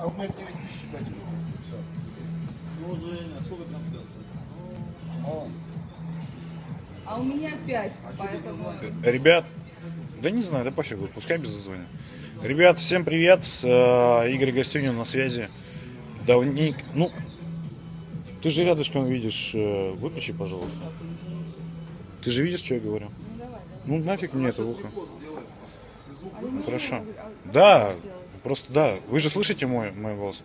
А у меня 9 тысяч дать. Все. Ну, уже сколько трансляций? А у меня пять, поэтому... Ребят, да не знаю, да пофигу, пускай без зазвоня. Ребят, всем привет, э, Игорь Гостюнин на связи. Давник, ну, ты же рядышком видишь, э, выключи, пожалуйста. Ты же видишь, что я говорю? Ну давай, давай. Ну нафиг мне это ухо. А Хорошо. а- а- Да? Просто да. Вы же слышите мой, мой голос?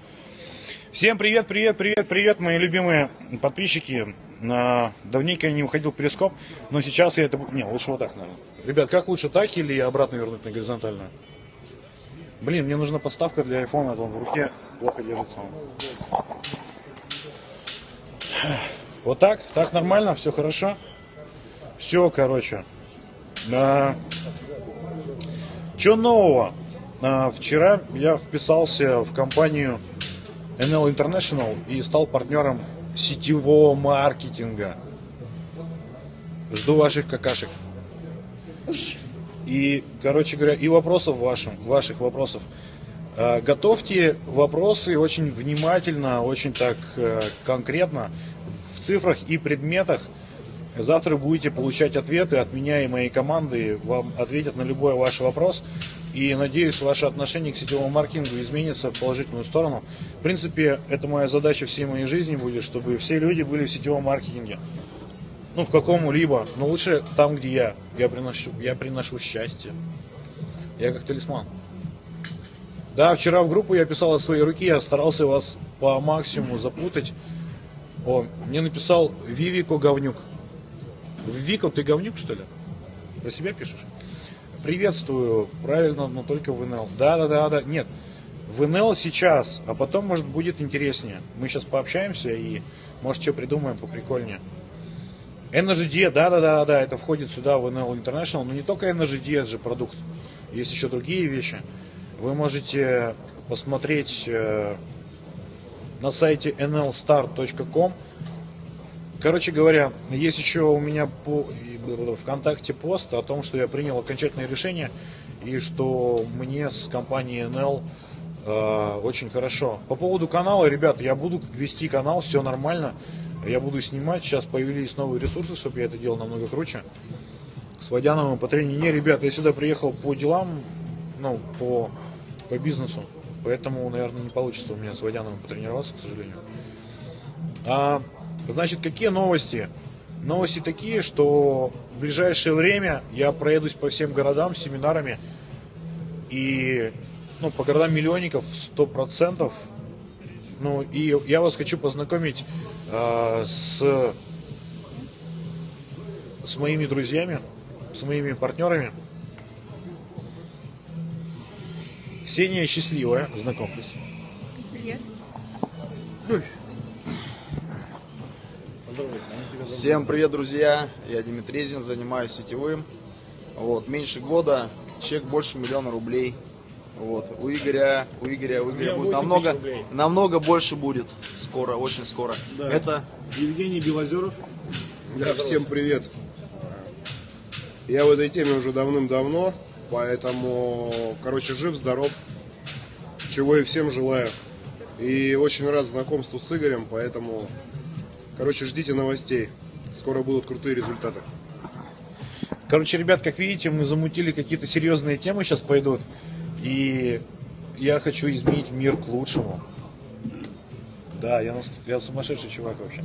Всем привет, привет, привет, привет, мои любимые подписчики. На... Давненько я не выходил в перископ, но сейчас я это... Не, лучше вот так, наверное. Ребят, как лучше, так или обратно вернуть на горизонтальную? Блин, мне нужна подставка для айфона, а он в руке плохо держится. Вот так? Так нормально? Все хорошо? Все, короче. Да. Что нового? А, Вчера я вписался в компанию NL International и стал партнером сетевого маркетинга. Жду ваших какашек. И, короче говоря, и вопросов вашим, ваших вопросов. А, Готовьте вопросы очень внимательно, очень так э, конкретно, в цифрах и предметах. Завтра будете получать ответы от меня и моей команды. Вам ответят на любой ваш вопрос. И надеюсь, ваше отношение к сетевому маркетингу изменится в положительную сторону. В принципе, это моя задача всей моей жизни будет, чтобы все люди были в сетевом маркетинге. Ну, в каком-либо. Но лучше там, где я. Я приношу, я приношу счастье. Я как талисман. Да, вчера в группу я писал от своей руки, я старался вас по максимуму запутать. О, мне написал Вивико Говнюк. Вико, ты говнюк, что ли? Про себя пишешь? Приветствую. Правильно, но только в НЛ. Да, да, да, да. Нет. В НЛ сейчас, а потом, может, будет интереснее. Мы сейчас пообщаемся и, может, что придумаем поприкольнее. Diet, да, да, да, да, это входит сюда в NL International, но не только Energy Diet же продукт, есть еще другие вещи. Вы можете посмотреть э, на сайте nlstar.com. Короче говоря, есть еще у меня по ВКонтакте пост о том, что я принял окончательное решение и что мне с компанией NL э, очень хорошо. По поводу канала, ребят, я буду вести канал, все нормально. Я буду снимать. Сейчас появились новые ресурсы, чтобы я это делал намного круче. С Водяновым по тренинgu. Не, ребят, я сюда приехал по делам, ну, по, по бизнесу. Поэтому, наверное, не получится у меня с Водяновым потренироваться, к сожалению. А, значит, какие новости? Новости такие, что в ближайшее время я проедусь по всем городам с семинарами. И ну, по городам миллионников 100%. Ну, и я вас хочу познакомить э, с, с моими друзьями, с моими партнерами. Ксения счастливая, знакомьтесь. Привет. Всем привет, друзья! Я Дмитрий Резин, занимаюсь сетевым. Вот, меньше года, чек больше миллиона рублей. Вот, у Игоря, у Игоря, у Игоря будет 8 намного, намного больше будет скоро, очень скоро. Да. Это Евгений Белозеров. Да, всем привет. Я в этой теме уже давным-давно, поэтому, короче, жив, здоров, чего и всем желаю. И очень рад знакомству с Игорем, поэтому, короче, ждите новостей. Скоро будут крутые результаты. Короче, ребят, как видите, мы замутили какие-то серьезные темы сейчас пойдут. И я хочу изменить мир к лучшему. Да, я, я сумасшедший чувак вообще.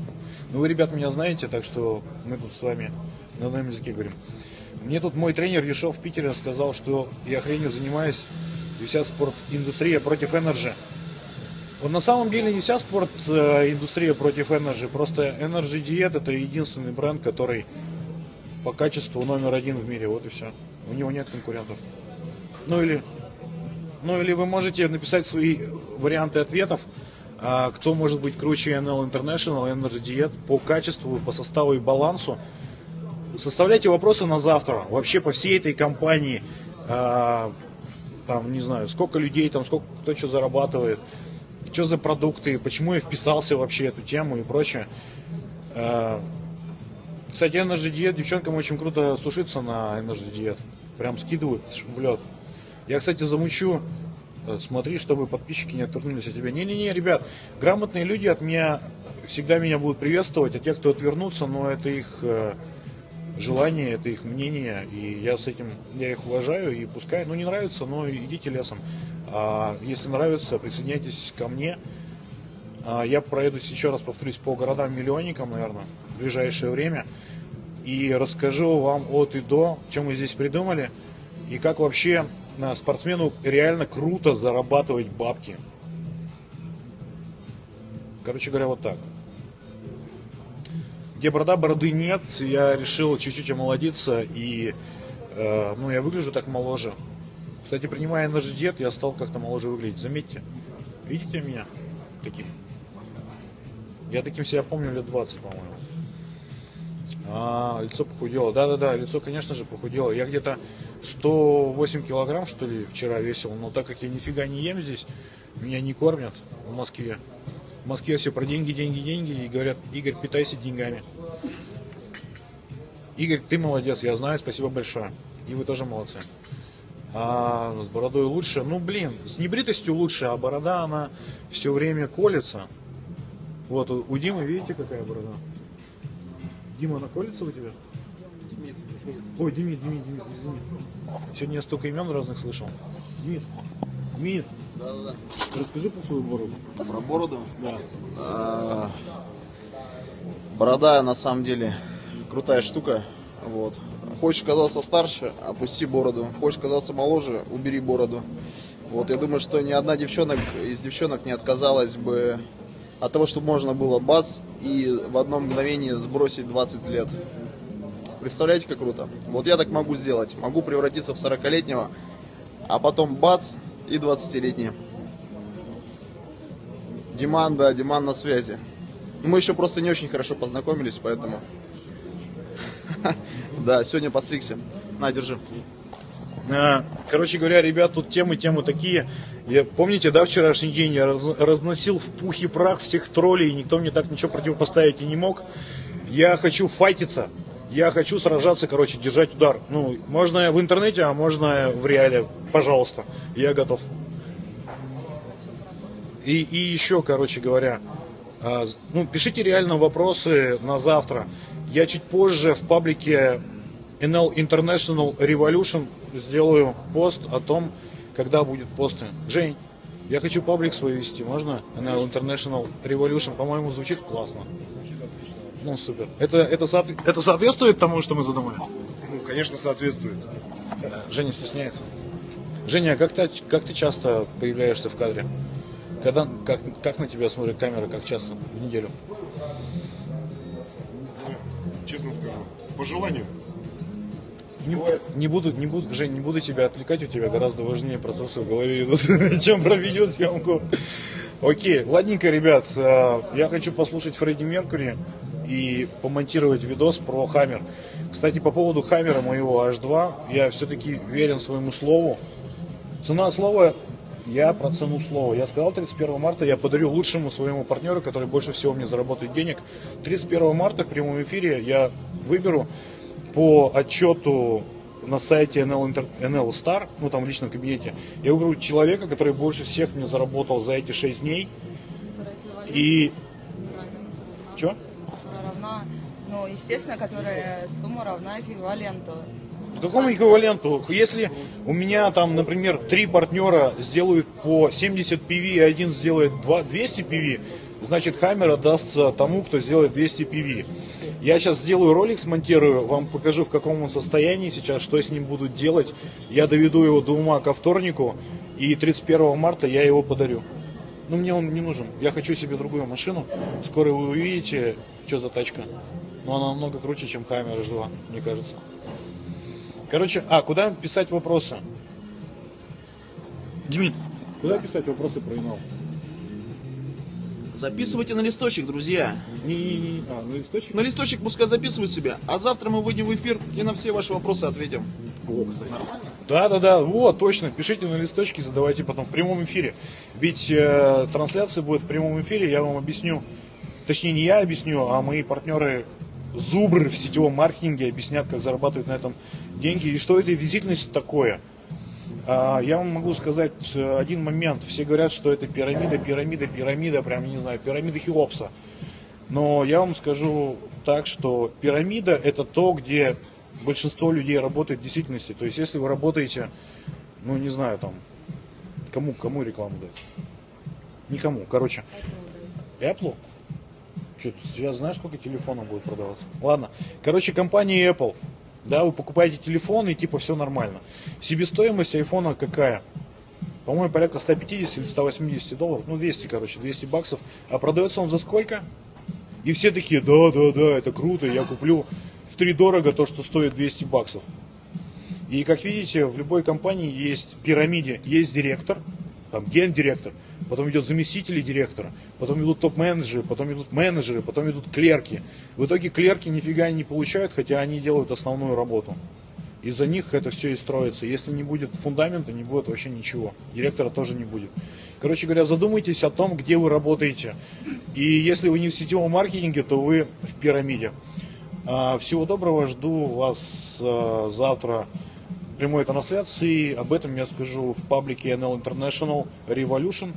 Ну вы, ребят, меня знаете, так что мы тут с вами на одном языке говорим. Мне тут мой тренер Ешов в Питере сказал, что я хренью занимаюсь, и вся спорт-индустрия против Energy. Вот на самом деле не вся спорт-индустрия против Energy, просто Energy Diet это единственный бренд, который по качеству номер один в мире, вот и все. У него нет конкурентов. Ну или, ну или вы можете написать свои варианты ответов, а, кто может быть круче NL International, Energy Diet по качеству, по составу и балансу. Составляйте вопросы на завтра, вообще по всей этой компании, а, там, не знаю, сколько людей там, сколько, кто что зарабатывает, что за продукты, почему я вписался вообще эту тему и прочее. А, кстати, Energy Diet девчонкам очень круто сушиться на Energy Diet. Прям скидывают в лед. Я, кстати, замучу э, смотри, чтобы подписчики не отвернулись от тебя. Не-не-не, ребят, грамотные люди от меня всегда меня будут приветствовать, а те, кто отвернутся, но это их э, желание, это их мнение, и я с этим, я их уважаю, и пускай, ну не нравится, но идите лесом. А если нравится, присоединяйтесь ко мне. А, Я проедусь, еще раз повторюсь, по городам-миллионникам, наверное, в ближайшее время. И расскажу вам от и до, что мы здесь придумали, и как вообще на спортсмену реально круто зарабатывать бабки. Короче говоря, вот так. Где борода, бороды нет, я решил чуть-чуть омолодиться, и э, ну, я выгляжу так моложе. Кстати, принимая наш дед, я стал как-то моложе выглядеть. Заметьте. Видите меня? Таким. Я таким себя помню лет 20, по-моему. А, лицо похудело. Да-да-да, лицо, конечно же, похудело. Я где-то 108 килограмм, что ли, вчера весил. Но так как я нифига не ем здесь, меня не кормят в Москве. В Москве все про деньги, деньги, деньги. И говорят, Игорь, питайся деньгами. Игорь, ты молодец, я знаю, спасибо большое. И вы тоже молодцы. А с бородой лучше. Ну, блин, с небритостью лучше, а борода, она все время колется. Вот, у, у Димы, видите, какая борода? Дима, она колется у тебя? Демид. Ой, Демид, Демид, Демид, извини. Сегодня я столько имен разных слышал. Демид, Демид, Да-да-да. расскажи про свою бороду. Про бороду. Да. А, Борода на самом деле крутая штука. Вот. Хочешь казаться старше, опусти бороду. Хочешь казаться моложе, убери бороду. Вот я думаю, что ни одна девчонок из девчонок не отказалась бы от того, чтобы можно было бац и в одно мгновение сбросить 20 лет. Представляете, как круто? Вот я так могу сделать. Могу превратиться в 40-летнего, а потом бац и 20-летний. Диман, да, Диман на связи. Мы еще просто не очень хорошо познакомились, поэтому... Да, сегодня постригся. На, держи. А, Короче говоря, ребят, тут темы, темы такие. Я, помните, да, вчерашний день я раз- разносил в пух и прах всех троллей, и никто мне так ничего противопоставить и не мог. Я хочу файтиться. Я хочу сражаться, короче, держать удар. Ну, можно в интернете, а можно в реале. Пожалуйста, я готов. И, и еще, короче говоря, а, ну, пишите реально вопросы на завтра. Я чуть позже в паблике NL International Revolution сделаю пост о том, когда будет посты. Жень, я хочу паблик свой вести, можно? NL International Revolution, по-моему, звучит классно. Ну, супер. Это, это, соотве- это соответствует тому, что мы задумали? Ну, конечно, соответствует. Женя стесняется. Женя, а как ты, как ты часто появляешься в кадре? Когда, как, как на тебя смотрит камера, как часто в неделю? Честно скажу. По желанию. Не, не буду, не буду, Жень, не буду тебя отвлекать, у тебя гораздо важнее процессы в голове идут, чем про видеосъемку. Окей, ладненько, ребят, э, я хочу послушать Фредди Меркури и помонтировать видос про Хаммер. Кстати, по поводу Хаммера моего H2, я все-таки верен своему слову. Цена слова, я про цену слова. Я сказал 31 марта, я подарю лучшему своему партнеру, который больше всего мне заработает денег. 31 марта в прямом эфире я выберу по отчету на сайте NL, Inter- NL Star, ну там в личном кабинете, я выберу человека, который больше всех мне заработал за эти 6 дней. И... Че? Ну, естественно, которая сумма равна эквиваленту. Какому эквиваленту? Если у меня там, например, три партнера сделают по 70 PV и один сделает два- 200 PV, значит Хаммер отдастся тому, кто сделает 200 PV. Я сейчас сделаю ролик, смонтирую, вам покажу в каком он состоянии сейчас, что с ним будут делать. Я доведу его до ума ко вторнику, и 31 марта я его подарю. Ну, мне он не нужен. Я хочу себе другую машину. Скоро вы увидите, что за тачка. Но она намного круче, чем Хаммер H2, мне кажется. Короче, а, куда писать вопросы? Демид, куда писать вопросы про Инал? Записывайте на листочек, друзья. Не-не-не, а, на листочек? На листочек пускай записывают себя. А завтра мы выйдем в эфир и на все ваши вопросы ответим. Да-да-да, вот, точно, пишите на листочке, задавайте потом в прямом эфире. Ведь э, трансляция будет в прямом эфире, я вам объясню, точнее не я объясню, а мои партнеры зубры в сетевом маркетинге объяснят, как зарабатывать на этом деньги и что это действительность такое. А, я вам могу сказать э, один момент. Все говорят, что это пирамида, пирамида, пирамида, прям, не знаю, пирамида Хеопса. Но я вам скажу так, что пирамида это то, где большинство людей работает в действительности. То есть, если вы работаете, ну, не знаю, там, кому, кому рекламу дать? Никому. Короче, Apple? Я знаешь, сколько телефонов будет продаваться? Ладно. Короче, компания Apple. Да, вы покупаете телефон и типа все нормально. Себестоимость айфона какая? По-моему, порядка 150 или 180 долларов. Ну, 200, короче, 200 баксов. А продается он за сколько? И все такие, да, да, да, это круто, я куплю в три дорого то, что стоит 200 баксов. И как видите, в любой компании есть пирамиде, есть директор, там гендиректор, потом идет заместители директора, потом идут топ-менеджеры, потом идут менеджеры, потом идут клерки. В итоге клерки нифига не получают, хотя они делают основную работу. Из-за них это все и строится. Если не будет фундамента, не будет вообще ничего. Директора тоже не будет. Короче говоря, задумайтесь о том, где вы работаете. И если вы не в сетевом маркетинге, то вы в пирамиде. А, всего доброго, жду вас а, завтра прямой трансляции. Об этом я скажу в паблике NL International Revolution.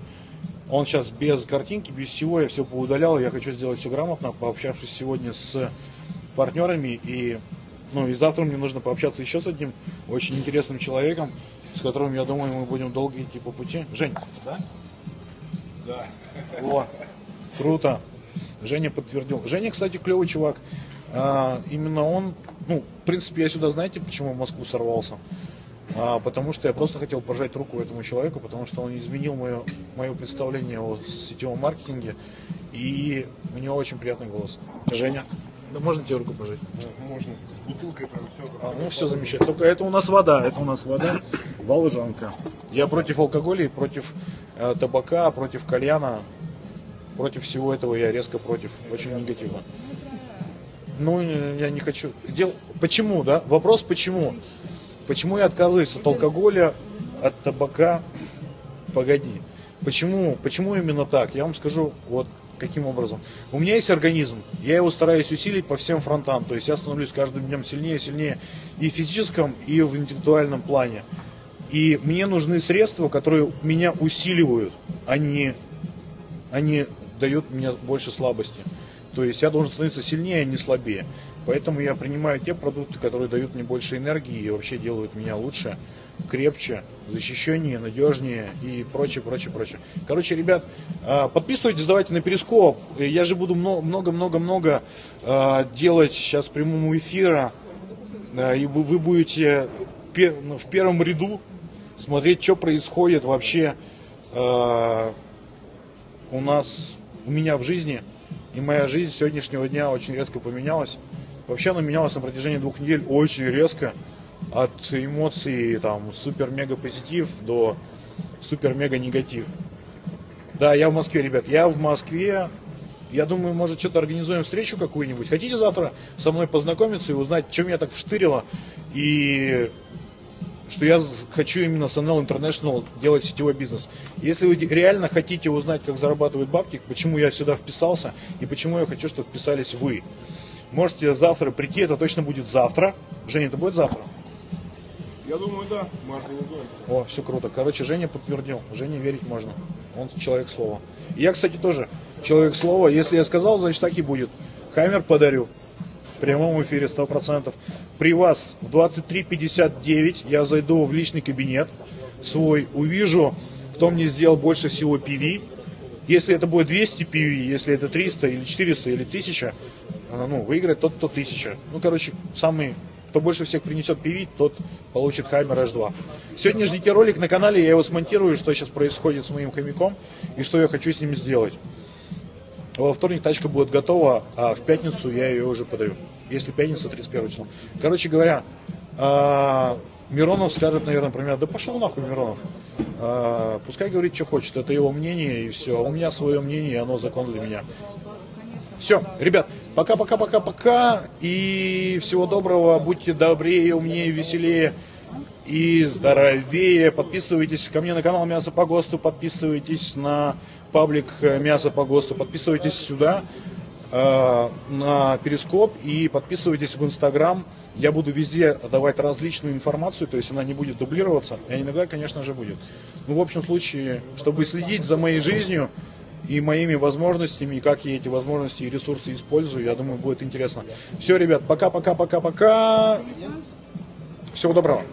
Он сейчас без картинки, без всего, я все поудалял. Я хочу сделать все грамотно, пообщавшись сегодня с партнерами. И, ну, и завтра мне нужно пообщаться еще с одним очень интересным человеком, с которым, я думаю, мы будем долго идти по пути. Жень, да? Да. О, круто. Женя подтвердил. Женя, кстати, клевый чувак. А, именно он, ну, в принципе, я сюда, знаете, почему в Москву сорвался? А, потому что я просто хотел пожать руку этому человеку, потому что он изменил мое, мое представление о сетевом маркетинге, и у него очень приятный голос. Женя, да можно тебе руку пожать? Можно с бутылкой там все. А, ну все замечательно. Только это у нас вода, это у нас вода, волжанка. Я против алкоголя, и против э, табака, против кальяна, против всего этого я резко против, очень негативно. Ну, я не хочу. Дел... Почему, да? Вопрос почему? Почему я отказываюсь от алкоголя, от табака? Погоди. Почему, почему именно так? Я вам скажу вот каким образом. У меня есть организм, я его стараюсь усилить по всем фронтам. То есть я становлюсь каждым днем сильнее, сильнее и в физическом, и в интеллектуальном плане. И мне нужны средства, которые меня усиливают, а не, а не дают мне больше слабости. То есть я должен становиться сильнее, а не слабее. Поэтому я принимаю те продукты, которые дают мне больше энергии и вообще делают меня лучше, крепче, защищеннее, надежнее и прочее, прочее, прочее. Короче, ребят, а, подписывайтесь, давайте на Перископ. Я же буду много-много-много а, делать сейчас прямого эфира. И вы будете ну, в первом ряду смотреть, что происходит вообще а, у нас, у меня в жизни – и моя жизнь с сегодняшнего дня очень резко поменялась. Вообще она менялась на протяжении двух недель очень резко. От эмоций там супер-мега позитив до супер-мега негатив. Да, я в Москве, ребят. Я в Москве. Я думаю, может, что-то организуем встречу какую-нибудь. Хотите завтра со мной познакомиться и узнать, что меня так вштырило? И что я хочу именно с NL International делать сетевой бизнес. Если вы реально хотите узнать, как зарабатывают бабки, почему я сюда вписался и почему я хочу, чтобы вписались вы, можете завтра прийти, это точно будет завтра. Женя, это будет завтра? Я думаю, да, мы организуем. О, все круто. Короче, Женя подтвердил. Жене верить можно. Он человек слова. И я, кстати, тоже человек слова. Если я сказал, значит так и будет. Хаммер подарю прямом эфире 100%. При вас в 23.59 я зайду в личный кабинет свой, увижу, кто мне сделал больше всего PV. Если это будет 200 PV, если это 300 или 400 или 1000, а, ну, выиграет тот, кто 1000. Ну, короче, самый кто больше всех принесет PV, тот получит Хаммер H2. Сегодня ждите ролик на канале, я его смонтирую, что сейчас происходит с моим хомяком и что я хочу с ним сделать. Во вторник тачка будет готова, а в пятницу я ее уже подарю. Если пятница, 31 число. Короче говоря, а, Миронов скажет, наверное, меня, да пошел нахуй Миронов. А, пускай говорит, что хочет, это его мнение и все. У меня свое мнение, и оно закон для меня. Все, ребят, пока-пока-пока-пока. И всего доброго, будьте добрее, умнее, веселее и здоровее. Подписывайтесь ко мне на канал Мясо по ГОСТу, подписывайтесь на паблик Мясо по ГОСТу, подписывайтесь сюда. э, на Перископ и подписывайтесь в Инстаграм. Я буду везде давать различную информацию, то есть она не будет дублироваться, а иногда, конечно же, будет. Ну, в общем случае, чтобы следить за моей жизнью и моими возможностями, и как я эти возможности и ресурсы использую, я думаю, будет интересно. Все, ребят, пока-пока-пока-пока. Всего доброго.